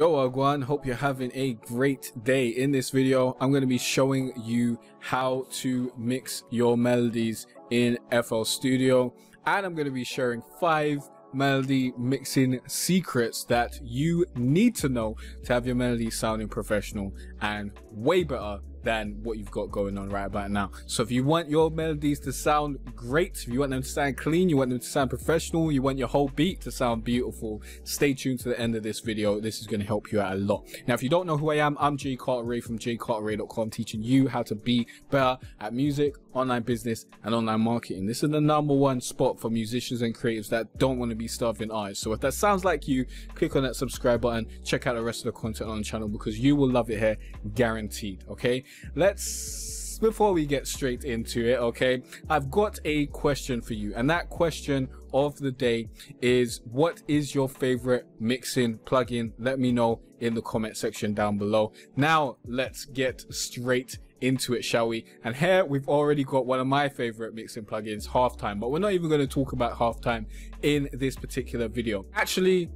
Yo everyone, hope you're having a great day. In this video, I'm going to be showing you how to mix your melodies in FL Studio and I'm going to be sharing five melody mixing secrets that you need to know to have your melody sounding professional and way better than what you've got going on right about now. So if you want your melodies to sound great, if you want them to sound clean, you want them to sound professional, you want your whole beat to sound beautiful, stay tuned to the end of this video. This is going to help you out a lot. Now, if you don't know who I am, I'm Jay Cartere from jaycartere.com teaching you how to be better at music, online business, and online marketing. This is the number one spot for musicians and creatives that don't want to be starving artists. So if that sounds like you, click on that subscribe button, check out the rest of the content on the channel because you will love it here, guaranteed. Okay let's before we get straight into it okay i've got a question for you and that question of the day is what is your favorite mixing plugin? Let me know in the comment section down below. Now let's get straight into it shall we? And here we've already got one of my favorite mixing plugins halftime but we're not even going to talk about halftime in this particular video. Actually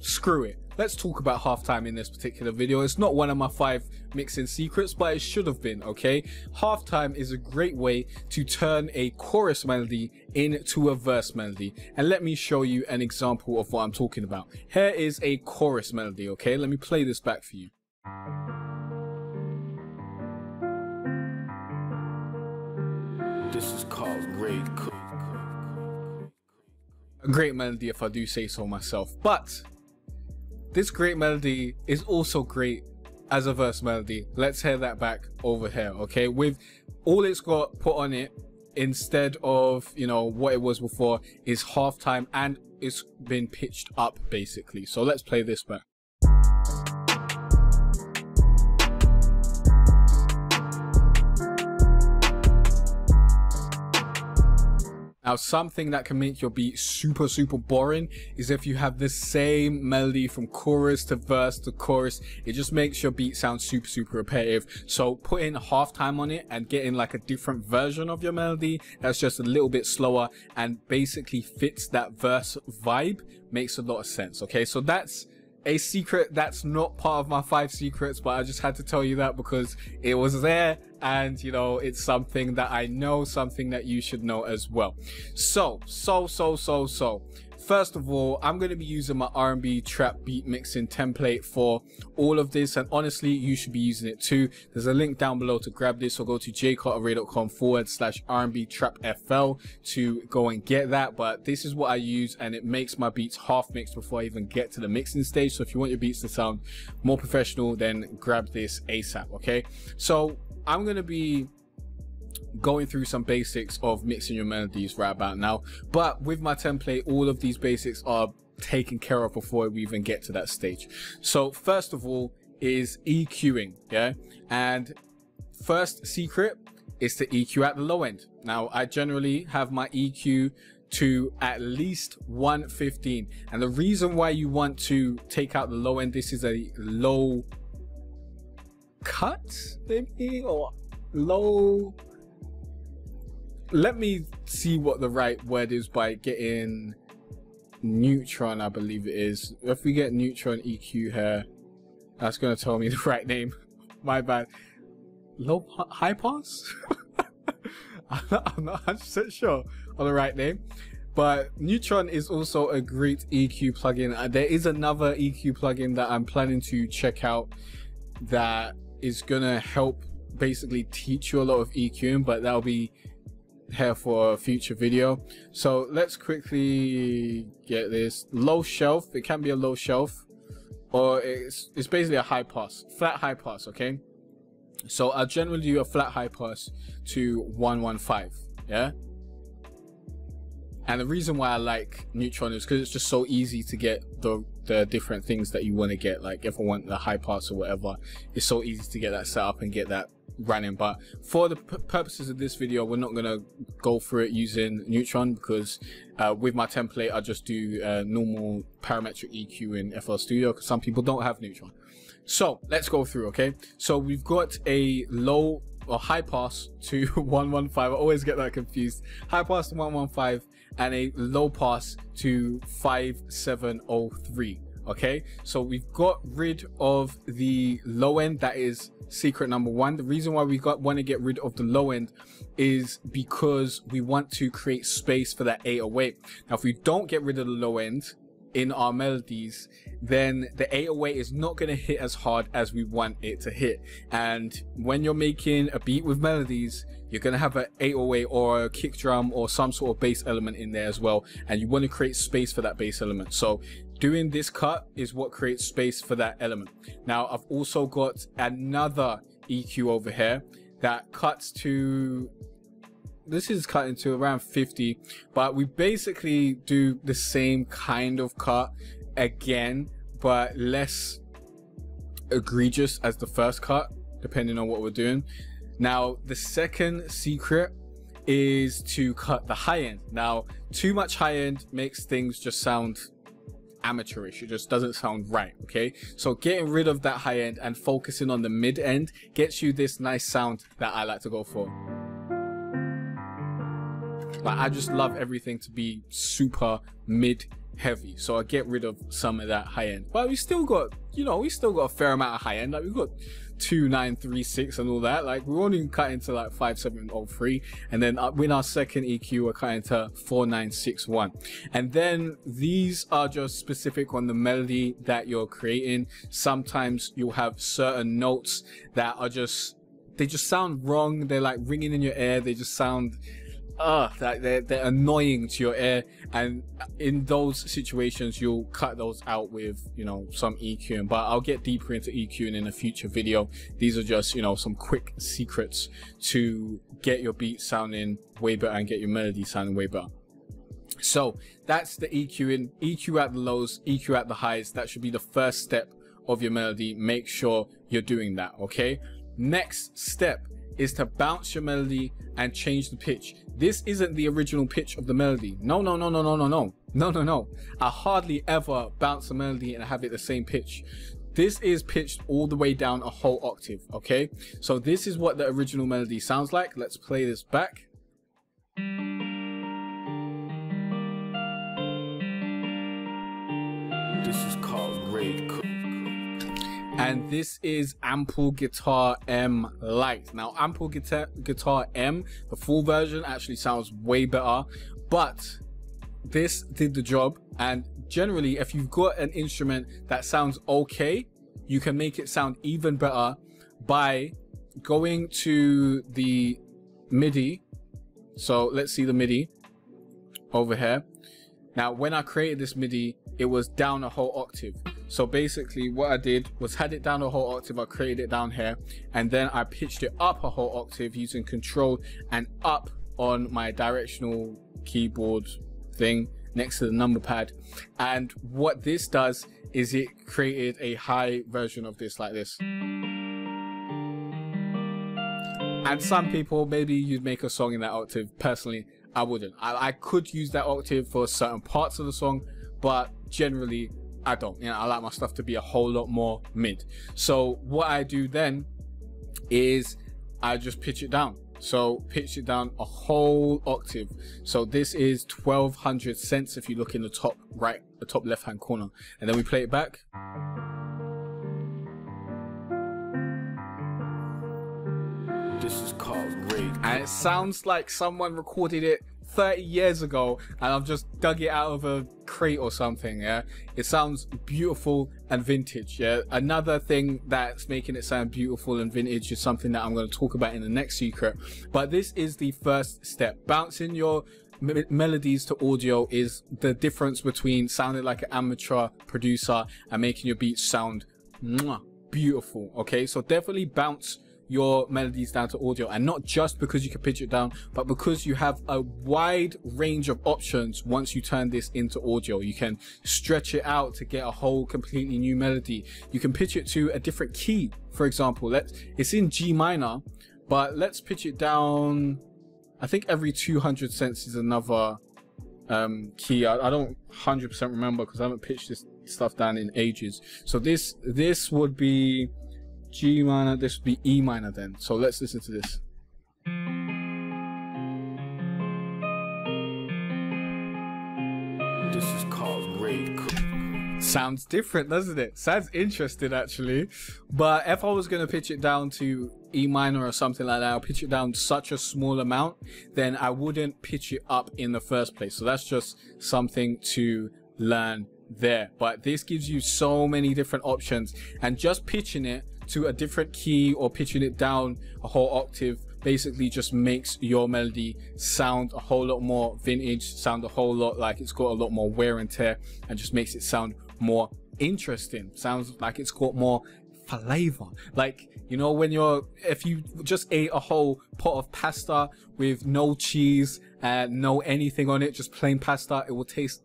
screw it let's talk about halftime in this particular video. It's not one of my five mixing secrets, but it should have been, okay? Halftime is a great way to turn a chorus melody into a verse melody. And let me show you an example of what I'm talking about. Here is a chorus melody, okay? Let me play this back for you. This is called Great A great melody if I do say so myself. But this great melody is also great as a verse melody. Let's hear that back over here, okay? With all it's got put on it instead of, you know, what it was before is halftime and it's been pitched up basically. So let's play this back. Now, something that can make your beat super, super boring is if you have the same melody from chorus to verse to chorus. It just makes your beat sound super, super repetitive. So put in halftime on it and get in like a different version of your melody that's just a little bit slower and basically fits that verse vibe makes a lot of sense. Okay, so that's a secret that's not part of my five secrets, but I just had to tell you that because it was there and you know it's something that I know, something that you should know as well. So, so, so, so, so First of all, I'm going to be using my R&B trap beat mixing template for all of this. And honestly, you should be using it too. There's a link down below to grab this or go to jaycartere.com forward slash R&B trap FL to go and get that. But this is what I use and it makes my beats half mixed before I even get to the mixing stage. So if you want your beats to sound more professional, then grab this ASAP. Okay. So I'm going to be going through some basics of mixing your melodies right about now. But with my template, all of these basics are taken care of before we even get to that stage. So first of all is EQing, yeah? And first secret is to EQ at the low end. Now, I generally have my EQ to at least 115. And the reason why you want to take out the low end, this is a low cut, maybe, or low? Let me see what the right word is by getting neutron i believe it is. If we get neutron eq here that's going to tell me the right name. My bad. Low high pass? I'm not 100 sure on the right name but neutron is also a great eq plugin. Uh, there is another eq plugin that i'm planning to check out that is gonna help basically teach you a lot of eqing but that'll be here for a future video. So let's quickly get this low shelf. It can be a low shelf or it's, it's basically a high pass, flat high pass, okay? So I'll generally do a flat high pass to 115, yeah? And the reason why I like Neutron is because it's just so easy to get the the different things that you want to get. Like if I want the high pass or whatever, it's so easy to get that set up and get that running. But for the purposes of this video we're not going to go through it using neutron because uh, with my template i just do uh, normal parametric eq in fl studio because some people don't have neutron. So let's go through okay? So we've got a low or high pass to 115 i always get that confused. High pass to 115 and a low pass to 5703 Okay, so we've got rid of the low end that is secret number one. The reason why we got want to get rid of the low end is because we want to create space for that 808. Now, if we don't get rid of the low end in our melodies, then the 808 is not going to hit as hard as we want it to hit. And when you're making a beat with melodies, you're going to have an 808 or a kick drum or some sort of bass element in there as well. And you want to create space for that bass element. So doing this cut is what creates space for that element. Now I've also got another EQ over here that cuts to this is cut into around 50 but we basically do the same kind of cut again but less egregious as the first cut depending on what we're doing now the second secret is to cut the high end now too much high end makes things just sound amateurish. It just doesn't sound right. Okay. So getting rid of that high end and focusing on the mid end gets you this nice sound that I like to go for. Like I just love everything to be super mid heavy. So I get rid of some of that high end. But we still got, you know, we still got a fair amount of high end. Like we've got 2936 and all that. Like we're only cutting to like 5703. And then uh, in our second EQ, we're cutting to 4961. And then these are just specific on the melody that you're creating. Sometimes you'll have certain notes that are just, they just sound wrong. They're like ringing in your ear. They just sound uh that they're, they're annoying to your ear and in those situations you'll cut those out with you know some EQing but I'll get deeper into EQing in a future video. These are just you know some quick secrets to get your beat sounding way better and get your melody sounding way better. So that's the EQing EQ at the lows EQ at the highs. That should be the first step of your melody. Make sure you're doing that okay? Next step is to bounce your melody and change the pitch. This isn't the original pitch of the melody. No, no, no, no, no, no, no. No, no, no. I hardly ever bounce a melody and have it the same pitch. This is pitched all the way down a whole octave, okay? So this is what the original melody sounds like. Let's play this back. This is called Grade and mm. this is Ample Guitar M Lite. Now, Ample Guitar, Guitar M, the full version actually sounds way better, but this did the job. And generally, if you've got an instrument that sounds okay, you can make it sound even better by going to the MIDI. So let's see the MIDI over here. Now, when I created this MIDI, it was down a whole octave. So basically what I did was had it down a whole octave, I created it down here, and then I pitched it up a whole octave using control and up on my directional keyboard thing next to the number pad. And what this does is it created a high version of this like this. And some people, maybe you'd make a song in that octave. Personally, I wouldn't. I, I could use that octave for certain parts of the song, but generally I don't. You know, I like my stuff to be a whole lot more mid. So what I do then is I just pitch it down. So pitch it down a whole octave. So this is 1200 cents if you look in the top right, the top left hand corner. And then we play it back. This is called great. And it sounds like someone recorded it 30 years ago and I've just dug it out of a crate or something, yeah? It sounds beautiful and vintage, yeah? Another thing that's making it sound beautiful and vintage is something that I'm going to talk about in the next secret. But this is the first step. Bouncing your melodies to audio is the difference between sounding like an amateur producer and making your beats sound mwah, beautiful, okay? So definitely bounce your melodies down to audio and not just because you can pitch it down but because you have a wide range of options once you turn this into audio. You can stretch it out to get a whole completely new melody. You can pitch it to a different key for example. Let's it's in G minor but let's pitch it down I think every 200 cents is another um, key. I, I don't 100% remember because I haven't pitched this stuff down in ages. So this this would be G minor, this would be E minor then. So let's listen to this. This is called Sounds different, doesn't it? Sounds interesting, actually. But if I was going to pitch it down to E minor or something like that, I'll pitch it down such a small amount, then I wouldn't pitch it up in the first place. So that's just something to learn there. But this gives you so many different options and just pitching it to a different key or pitching it down a whole octave basically just makes your melody sound a whole lot more vintage, sound a whole lot like it's got a lot more wear and tear and just makes it sound more interesting. Sounds like it's got more flavor. Like, you know, when you're, if you just ate a whole pot of pasta with no cheese and no anything on it, just plain pasta, it will taste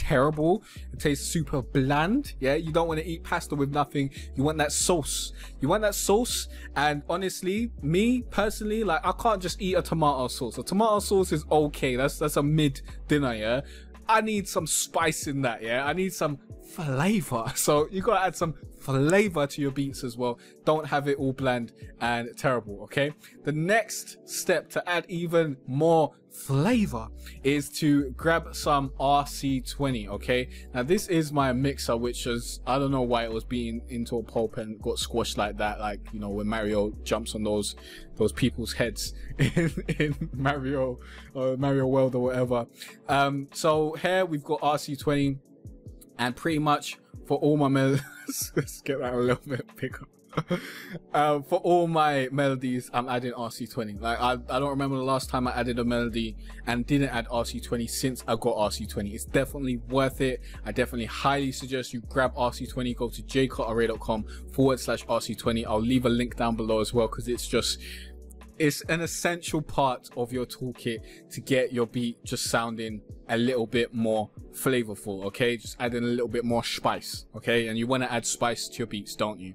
terrible. It tastes super bland. Yeah, you don't want to eat pasta with nothing. You want that sauce. You want that sauce. And honestly, me personally, like I can't just eat a tomato sauce. A tomato sauce is okay. That's that's a mid dinner. Yeah, I need some spice in that. Yeah, I need some flavor. So you gotta add some flavor to your beats as well. Don't have it all bland and terrible, okay? The next step to add even more flavor is to grab some RC20, okay? Now this is my mixer, which is, I don't know why it was being into a pulp and got squashed like that, like, you know, when Mario jumps on those those people's heads in, in Mario, uh, Mario World or whatever. Um, so here we've got RC20 and pretty much for all my melodies, let's get that a little bit bigger. um, for all my melodies, I'm adding RC20. Like I, I don't remember the last time I added a melody and didn't add RC20 since I got RC20. It's definitely worth it. I definitely highly suggest you grab RC20. Go to jaycartere.com forward slash RC20. I'll leave a link down below as well because it's just it's an essential part of your toolkit to get your beat just sounding a little bit more flavorful okay? Just adding a little bit more spice okay? And you want to add spice to your beats don't you?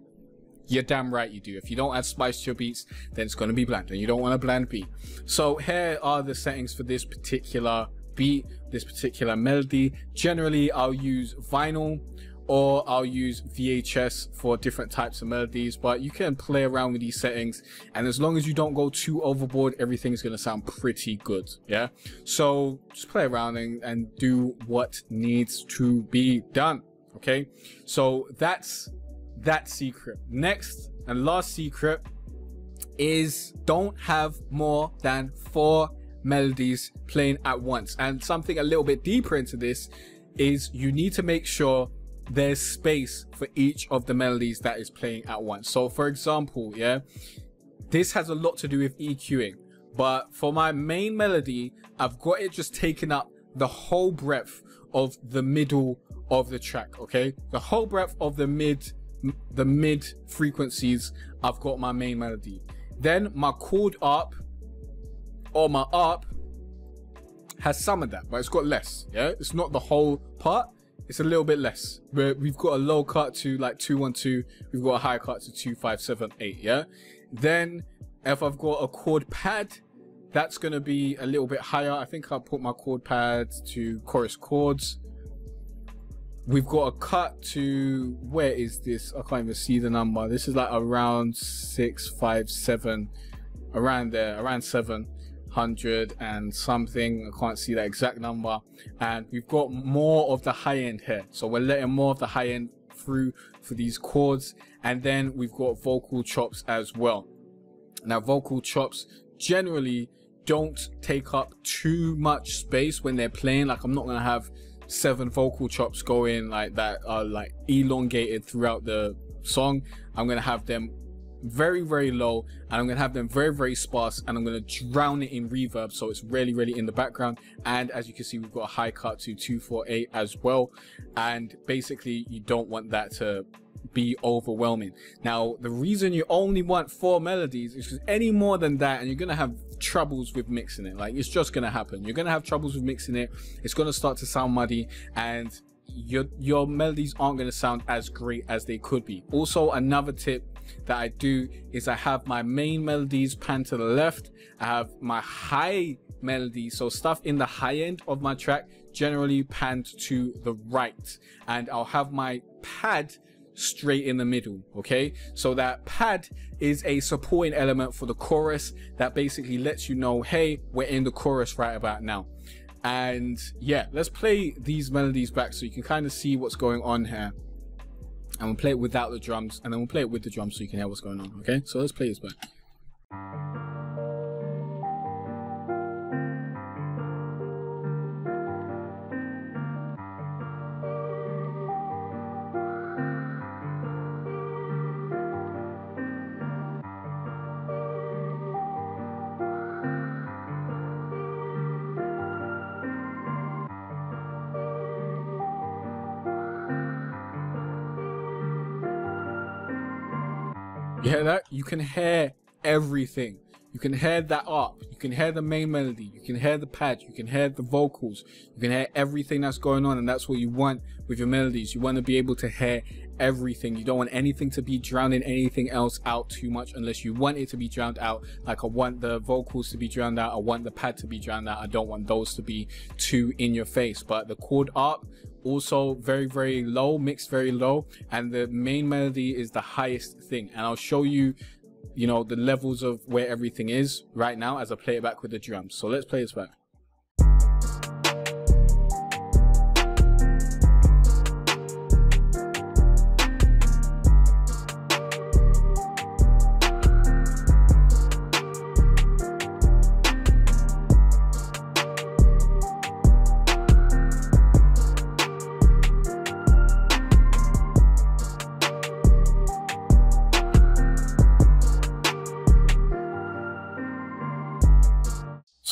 You're damn right you do. If you don't add spice to your beats then it's going to be bland and you don't want a bland beat. So here are the settings for this particular beat this particular melody. Generally i'll use vinyl or I'll use VHS for different types of melodies but you can play around with these settings and as long as you don't go too overboard everything is going to sound pretty good yeah? So just play around and, and do what needs to be done okay? So that's that secret. Next and last secret is don't have more than four melodies playing at once. And something a little bit deeper into this is you need to make sure there's space for each of the melodies that is playing at once. So for example, yeah, this has a lot to do with EQing, but for my main melody, I've got it just taking up the whole breadth of the middle of the track, okay? The whole breadth of the mid, the mid frequencies, I've got my main melody. Then my chord up or my up has some of that, but it's got less, yeah? It's not the whole part, it's a little bit less. we've got a low cut to like 212, we've got a high cut to 2578, yeah? Then if I've got a chord pad, that's gonna be a little bit higher. I think I'll put my chord pad to chorus chords. We've got a cut to where is this? I can't even see the number. This is like around six, five, seven, around there, around seven hundred and something. I can't see that exact number. And we've got more of the high end here. So we're letting more of the high end through for these chords. And then we've got vocal chops as well. Now vocal chops generally don't take up too much space when they're playing. Like I'm not gonna have seven vocal chops going like that are like elongated throughout the song. I'm gonna have them very very low and I'm gonna have them very very sparse and I'm gonna drown it in reverb so it's really really in the background. And as you can see we've got a high cut to 248 as well. And basically you don't want that to be overwhelming. Now the reason you only want four melodies is because any more than that and you're gonna have troubles with mixing it. Like it's just gonna happen. You're gonna have troubles with mixing it. It's gonna start to sound muddy and your your melodies aren't going to sound as great as they could be. Also another tip that I do is I have my main melodies panned to the left. I have my high melody, so stuff in the high end of my track generally panned to the right. And I'll have my pad straight in the middle okay so that pad is a supporting element for the chorus that basically lets you know hey we're in the chorus right about now And yeah, let's play these melodies back so you can kind of see what's going on here. And we'll play it without the drums, and then we'll play it with the drums so you can hear what's going on. Okay, so let's play this back. You hear that? You can hear everything. You can hear that up. You can hear the main melody. You can hear the pad. You can hear the vocals. You can hear everything that's going on. And that's what you want with your melodies. You want to be able to hear everything. You don't want anything to be drowning anything else out too much unless you want it to be drowned out. Like I want the vocals to be drowned out. I want the pad to be drowned out. I don't want those to be too in your face. But the chord up also very very low mixed very low and the main melody is the highest thing. And i'll show you you know the levels of where everything is right now as i play it back with the drums. So let's play this back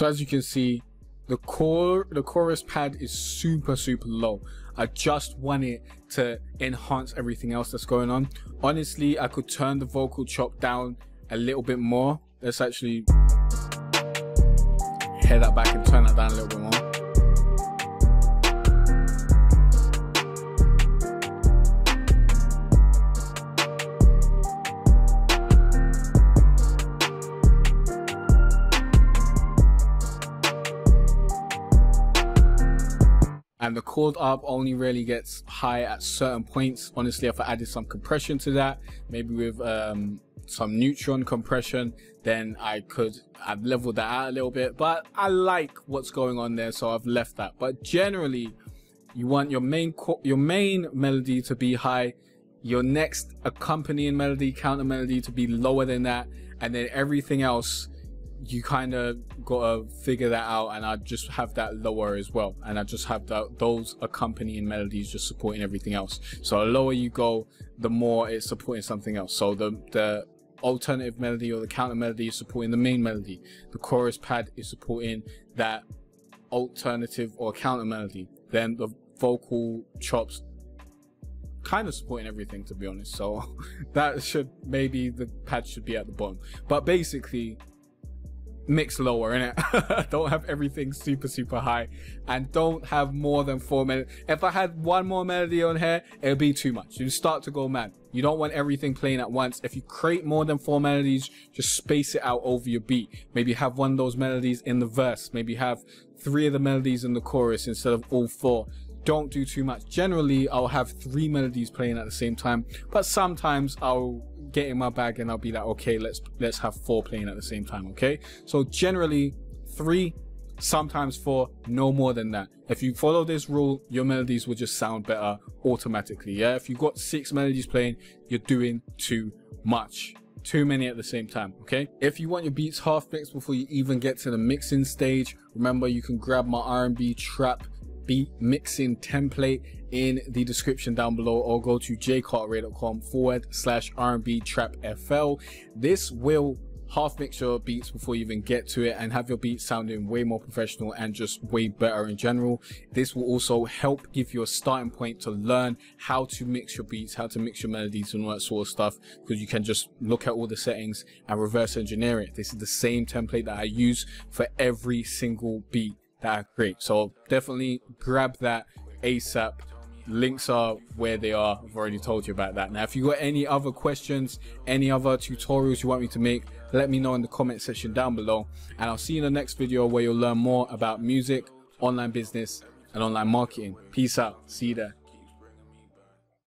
So as you can see, the core the chorus pad is super super low. I just want it to enhance everything else that's going on. Honestly, I could turn the vocal chop down a little bit more. Let's actually head that back and turn that down a little bit more. And the chord up only really gets high at certain points. Honestly if i added some compression to that maybe with um, some neutron compression then i could have leveled that out a little bit. But i like what's going on there so i've left that. But generally you want your main your main melody to be high your next accompanying melody counter melody to be lower than that and then everything else you kind of gotta figure that out and i just have that lower as well and i just have that those accompanying melodies just supporting everything else. So the lower you go the more it's supporting something else. So the the alternative melody or the counter melody is supporting the main melody. The chorus pad is supporting that alternative or counter melody. Then the vocal chops kind of supporting everything to be honest. So that should maybe the pad should be at the bottom. But basically mix lower in it don't have everything super super high. And don't have more than four melody if i had one more melody on here it would be too much. You start to go mad. You don't want everything playing at once. If you create more than four melodies just space it out over your beat. Maybe have one of those melodies in the verse. Maybe have three of the melodies in the chorus instead of all four don't do too much generally i'll have three melodies playing at the same time but sometimes i'll get in my bag and I'll be like, okay, let's let's have four playing at the same time. Okay, so generally three, sometimes four, no more than that. If you follow this rule, your melodies will just sound better automatically. Yeah, if you've got six melodies playing, you're doing too much too many at the same time okay if you want your beats half mixed before you even get to the mixing stage remember you can grab my r&b trap beat mixing template in the description down below or go to jaycartere.com forward slash trap FL. This will half mix your beats before you even get to it and have your beats sounding way more professional and just way better in general. This will also help give you a starting point to learn how to mix your beats, how to mix your melodies and all that sort of stuff because you can just look at all the settings and reverse engineer it. This is the same template that I use for every single beat that great. So definitely grab that ASAP. Links are where they are. I've already told you about that. Now, if you got any other questions, any other tutorials you want me to make, let me know in the comment section down below. And I'll see you in the next video where you'll learn more about music, online business, and online marketing. Peace out. See you there.